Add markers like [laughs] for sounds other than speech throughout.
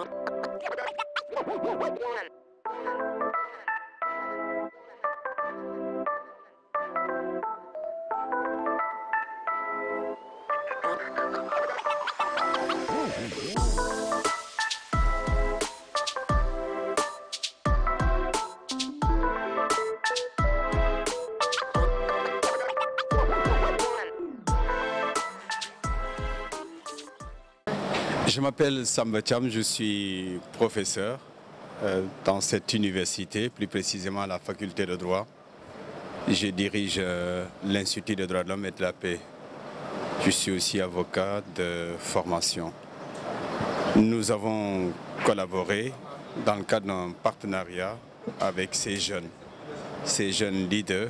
One. Je m'appelle Samba je suis professeur euh, dans cette université, plus précisément à la faculté de droit. Je dirige euh, l'Institut de droits de l'homme et de la paix. Je suis aussi avocat de formation. Nous avons collaboré dans le cadre d'un partenariat avec ces jeunes, ces jeunes leaders,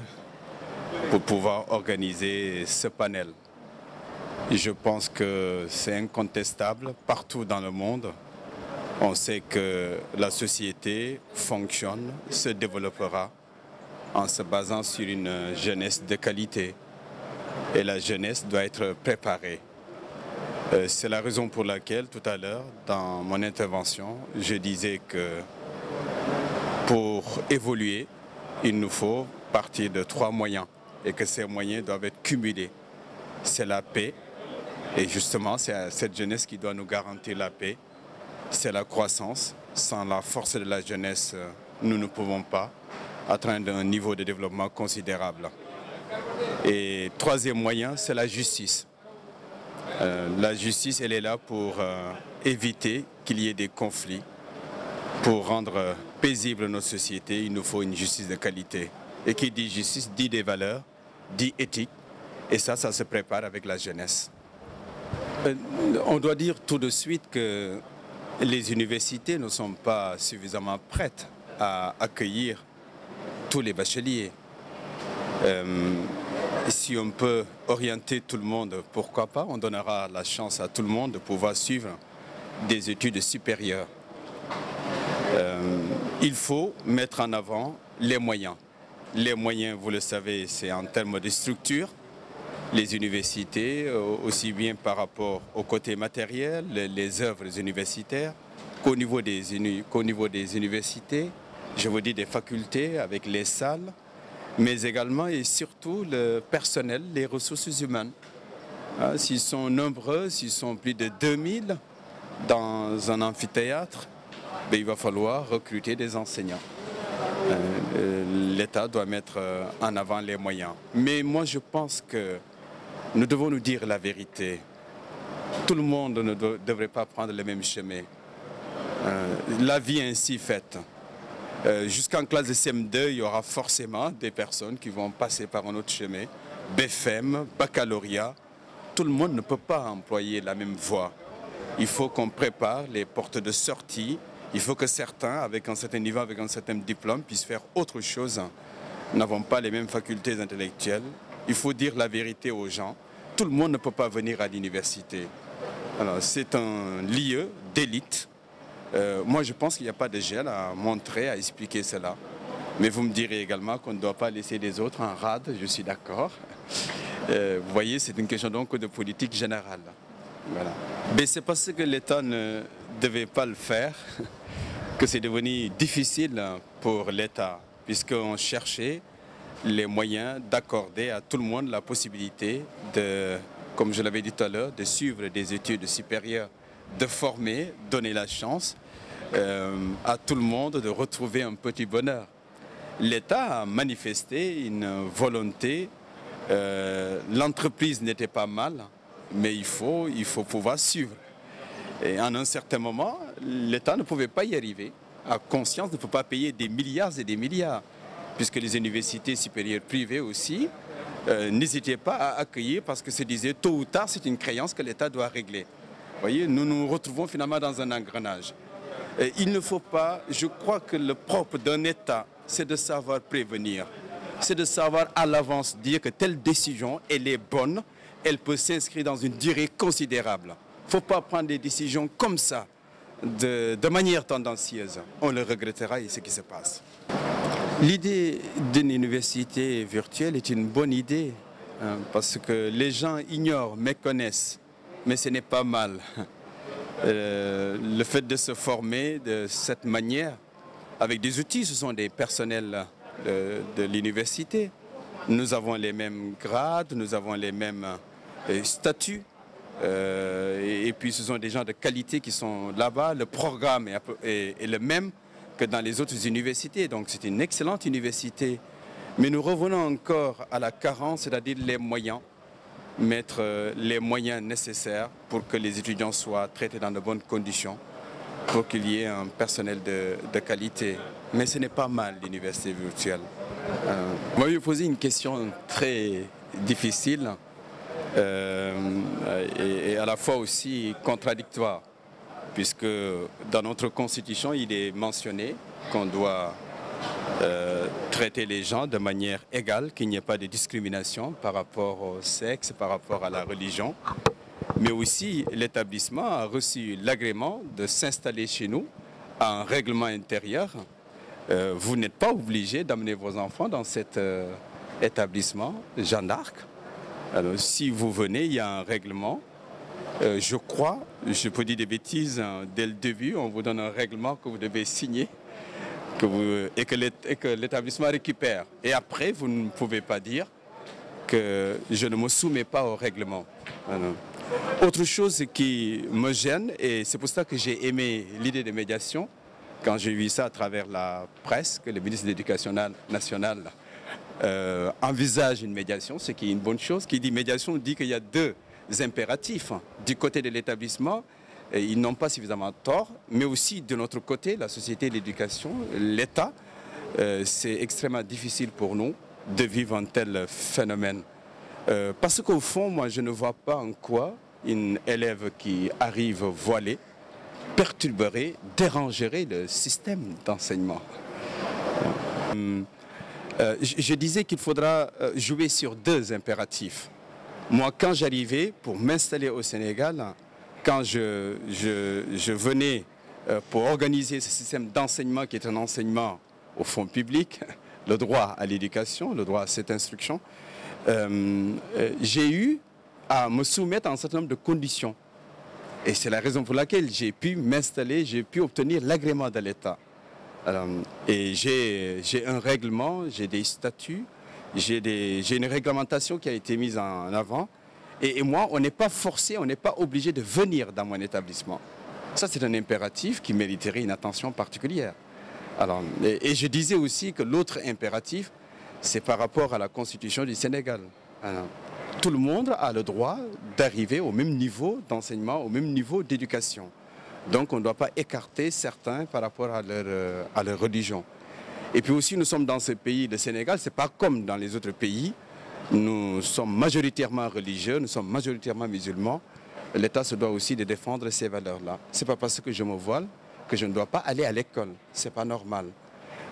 pour pouvoir organiser ce panel je pense que c'est incontestable partout dans le monde. On sait que la société fonctionne, se développera en se basant sur une jeunesse de qualité. Et la jeunesse doit être préparée. Euh, c'est la raison pour laquelle tout à l'heure, dans mon intervention, je disais que pour évoluer, il nous faut partir de trois moyens et que ces moyens doivent être cumulés. C'est la paix, et justement, c'est cette jeunesse qui doit nous garantir la paix. C'est la croissance. Sans la force de la jeunesse, euh, nous ne pouvons pas atteindre un niveau de développement considérable. Et troisième moyen, c'est la justice. Euh, la justice, elle est là pour euh, éviter qu'il y ait des conflits. Pour rendre paisible notre société, il nous faut une justice de qualité. Et qui dit justice dit des valeurs, dit éthique. Et ça, ça se prépare avec la jeunesse. Euh, on doit dire tout de suite que les universités ne sont pas suffisamment prêtes à accueillir tous les bacheliers. Euh, si on peut orienter tout le monde, pourquoi pas? On donnera la chance à tout le monde de pouvoir suivre des études supérieures. Euh, il faut mettre en avant les moyens. Les moyens, vous le savez, c'est en termes de structure, les universités, euh, aussi bien par rapport au côté matériel, les, œuvres universitaires, qu'au niveau, des, niveau des universités, je vous dis des facultés avec les salles, mais également et surtout le personnel, les ressources humaines. Hein, s'ils sont nombreux, s'ils sont plus de 2000 dans un amphithéâtre, ben, il va falloir recruter des enseignants. Euh, euh, L'État doit mettre en avant les moyens. Mais moi, je pense que nous devons nous dire la vérité. Tout le monde ne devrait pas prendre le même chemin. Euh, la vie est ainsi faite. Euh, jusqu'en classe de CM2, il y aura forcément des personnes qui vont passer par un autre chemin. BFM, baccalauréat, tout le monde ne peut pas employer la même voie. Il faut qu'on prépare les portes de sortie. Il faut que certains, avec un certain niveau, avec un certain diplôme, puissent faire autre chose. Nous n'avons pas les mêmes facultés intellectuelles, il faut dire la vérité aux gens. Tout le monde ne peut pas venir à l'université. C'est un lieu d'élite. Euh, moi, je pense qu'il n'y a pas de gel à montrer, à expliquer cela. Mais vous me direz également qu'on ne doit pas laisser les autres en rade, je suis d'accord. Euh, vous voyez, c'est une question donc de politique générale. Mais c'est parce que l'État ne devait pas le faire [laughs] que c'est devenu difficile pour l'État, puisqu'on cherchait les moyens d'accorder à tout le monde la possibilité de, comme je l'avais dit tout à l'heure, de suivre des études supérieures, de former, donner la chance euh, à tout le monde de retrouver un petit bonheur. L'État a manifesté une volonté, euh, l'entreprise n'était pas mal, mais il faut, il faut pouvoir suivre. Et en un certain moment, l'État ne pouvait pas y arriver. A conscience ne peut pas payer des milliards et des milliards puisque les universités supérieures privées aussi euh, n'hésitaient pas à accueillir parce que se disait tôt ou tard c'est une créance que l'État doit régler. Vous voyez, nous nous retrouvons finalement dans un engrenage. il ne faut pas, je crois que le propre d'un État, c'est de savoir prévenir. C'est de savoir à l'avance dire que telle décision, elle est bonne, elle peut s'inscrire dans une durée considérable. Il ne faut pas prendre des décisions comme ça, de, de manière tendancieuse. On le regrettera et ce qui se passe. L'idée d'une université virtuelle est une bonne idée hein, parce que les gens ignorent, méconnaissent, mais ce n'est pas mal. [laughs] Euh, le fait de se former de cette manière, avec des outils, ce sont des personnels de, de l'université. Nous avons les mêmes grades, nous avons les mêmes euh, statuts. Euh, et, puis ce sont des gens de qualité qui sont là-bas. Le programme est, le même que dans les autres universités. Donc c'est une excellente université. Mais nous revenons encore à la carence, c'est-à-dire les moyens. Mettre les moyens nécessaires pour que les étudiants soient traités dans de bonnes conditions, pour qu'il y ait un personnel de, qualité. Mais ce n'est pas mal l'université virtuelle. Euh, moi, je poser une question très difficile euh, et, à la fois aussi contradictoire, puisque dans notre constitution, il est mentionné qu'on doit euh, traiter les gens de manière égale, qu'il n'y ait pas de discrimination par rapport au sexe, par rapport à la religion. Mais aussi, l'établissement a reçu l'agrément de s'installer chez nous à un règlement intérieur euh, vous n'êtes pas obligé d'amener vos enfants dans cet euh, établissement, Jeanne d'Arc. Alors, si vous venez, il y a un règlement. Euh, je crois, je peux dire des bêtises, hein, dès le début, on vous donne un règlement que vous devez signer que vous, et que l'établissement récupère. Et après, vous ne pouvez pas dire que je ne me soumets pas au règlement. Autre chose qui me gêne, et c'est pour ça que j'ai aimé l'idée de médiation, quand j'ai vu ça à travers la presse, que le ministre de l'Éducation nationale euh, envisage une médiation, ce qui est une bonne chose. Qui dit médiation dit qu'il y a deux impératifs. Du côté de l'établissement, ils n'ont pas suffisamment tort, mais aussi de notre côté, la société l'éducation, l'État, euh, c'est extrêmement difficile pour nous de vivre un tel phénomène. Euh, parce qu'au fond, moi, je ne vois pas en quoi une élève qui arrive voilée, perturberait, dérangerait le système d'enseignement. Euh, je, je, disais qu'il faudra jouer sur deux impératifs. Moi, quand j'arrivais pour m'installer au Sénégal, quand je, venais pour organiser ce système d'enseignement qui est un enseignement au fond public, [laughs] le droit à l'éducation, le droit à cette instruction, euh, j'ai eu à me soumettre à un certain nombre de conditions. Et c'est la raison pour laquelle j'ai pu m'installer, j'ai pu obtenir l'agrément de l'État. Et j'ai un règlement, j'ai des statuts, j'ai une réglementation qui a été mise en avant. Et, moi, on n'est pas forcé, on n'est pas obligé de venir dans mon établissement. Ça, c'est un impératif qui mériterait une attention particulière. Alors, et, je disais aussi que l'autre impératif, c'est par rapport à la constitution du Sénégal. Tout le monde a le droit d'arriver au même niveau d'enseignement, au même niveau d'éducation. Donc on ne doit pas écarter certains par rapport à leur, euh, à leur religion. Et puis aussi, nous sommes dans ce pays, le Sénégal, ce n'est pas comme dans les autres pays. Nous sommes majoritairement religieux, nous sommes majoritairement musulmans. L'État se doit aussi de défendre ces valeurs-là. Ce n'est pas parce que je me voile que je ne dois pas aller à l'école. Ce n'est pas normal.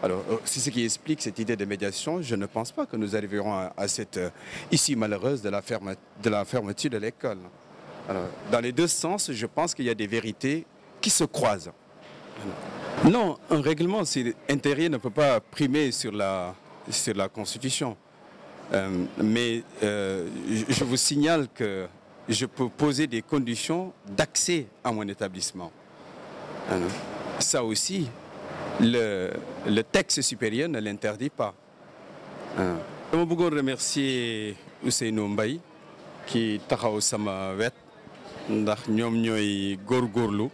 Alors, c'est ce qui explique cette idée de médiation. Je ne pense pas que nous arriverons à, à cette euh, issue malheureuse de la, ferme, de la fermeture de l'école. Dans les deux sens, je pense qu'il y a des vérités qui se croisent. Non, un règlement intérieur ne peut pas primer sur la, Constitution. Euh, mais euh, je vous signale que je peux poser des conditions d'accès à mon établissement. Ça aussi, le, texte supérieur ne l'interdit pas. remercier sama wet ndax ñoom ñooy góorgóorlu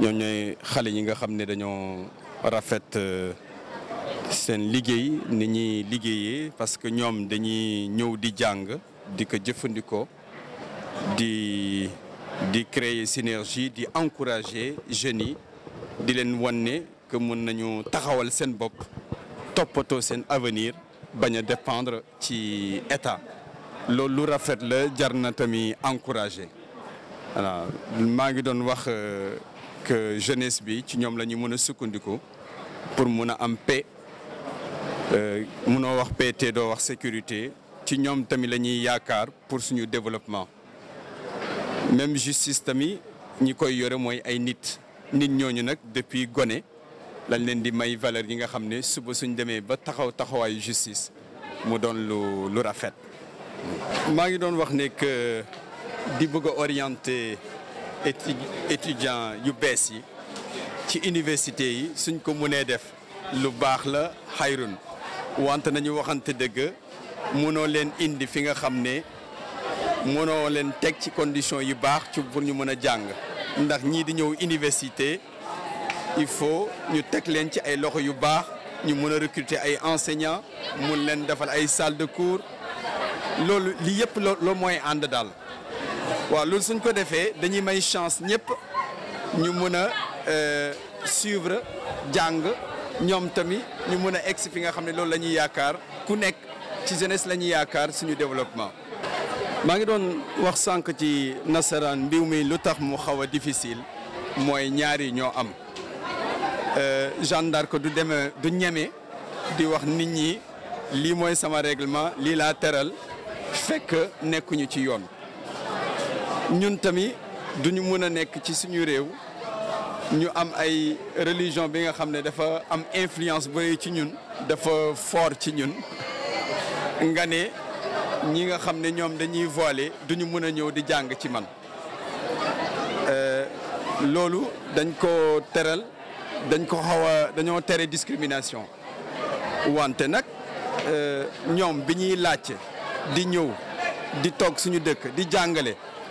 ñoom ñooy xale yi rafet liggéey ni parce que ñoom dañuy ñëw di jàng di ko di créer synergie di encourager jeunes di leen wan que mën nañu taxawal avenir dépendre ci état. Lu rafet wax que jeunesse bi ci ñoom la ñu mën a pour mun a am paix munoo wax paix te doo wax sécurité. Ci ñoom tamit la ñuy yaakaar pour suñu développement. Même justice tamit ñi koy yore mooy ay nit. Nit ñooñu nag depuis gone lañ leen di may valeur yi nga xam ne suba suñ demee ba taxaw taxawaayu justice mu doon lu lu rafet. maa ngi doon wax ne que di bëgg orienter étu étudiants yu bees yi ci université yi suñ ko mënee def lu baax la xayrun wante nañu waxante dëgg mënoo leen indi fi condition yu baax ci pour ñu mën a université il faut ñu teg leen ci ay loxo yu baax ñu recruter ay enseignants mun leen defal salle de cours. Loolu li yëpp waaw loolu suñ ko defee dañuy may chance ñëpp ñu mën a suivre jàng ñoom tamit ñu mën a egsi fi nga xam ne développement. maa ngi doon wax difficile am. Jeanne d'Arc du demee du ñeme di nekkuñu ci yoon ñun tamit duñu mën a nekk ci suñu réew ñu am ay religion bi nga xam ne dafa am influence bëri ci ñun dafa fort ci ñun. Nga ne ñi nga xam ne ñoom dañuy voiler duñu mën a ñëw di jàng ci man. Loolu dañ ko teral dañ ko xaw a dañoo tere discrimination. Wante nag ñoom bi ñuy laajte di ñëw di toog suñu dëkk di jàngale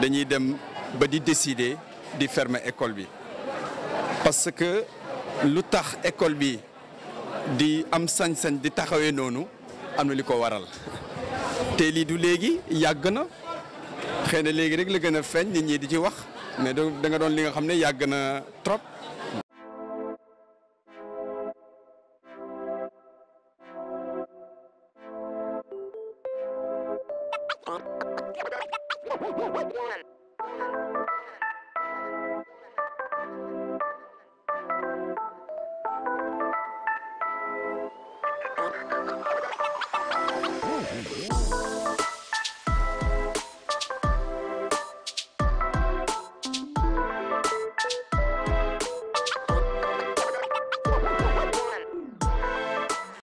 dañuy dem ba di décider di fermer école bi. Parce que lu tax école bi di am sañ-sañ di taxawee noonu am na li ko waral. Te lii du léegi yàgg na. Xëy na léegi rek la gën a feeñ nit ñi di ci wax. Mais da nga doon li nga xam ne yàgg na trop. one.